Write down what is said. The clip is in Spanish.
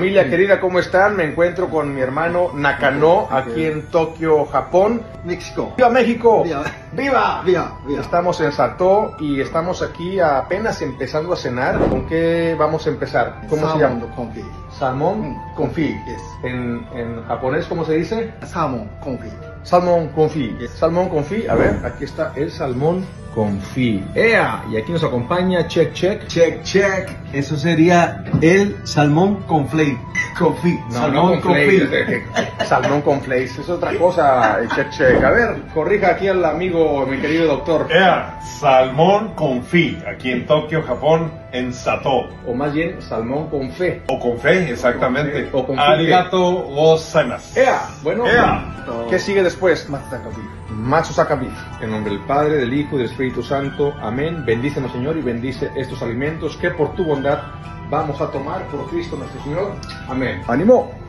Familia querida, ¿cómo están? Me encuentro con mi hermano Nakano aquí en Tokio, Japón. México. ¡Viva México! Viva. ¡Viva! Viva, viva. Estamos en Sato y estamos aquí apenas empezando a cenar. ¿Con qué vamos a empezar? ¿Cómo se llama? confit. Salmón Mm. confit. Yes. En, en japonés, ¿cómo se dice? Salmon confit. Salmón confit. Yes. Salmón confit. A ver, aquí está el salmón confit. ¡Ea! Y aquí nos acompaña Check Check. Check, check. Eso sería el salmón con flake. Confit. No, salmón no con flake. eh, Salmón con flakes, es otra cosa, check check. A ver, corrija aquí al amigo, mi querido doctor. Ea, salmón confit, aquí en Tokio, Japón, en Sato. O más bien, salmón con fe. O con fe, exactamente. O con fe. Arigato gozaimasu. ¡Ea! Bueno, Ea. ¿Qué sigue después? Matsusaka beef. En nombre del Padre, del Hijo y del Espíritu Santo. Amén. Bendícenos, Señor, y bendice estos alimentos que por tu bondad vamos a tomar por Cristo nuestro Señor. Amén. ¡Ánimo!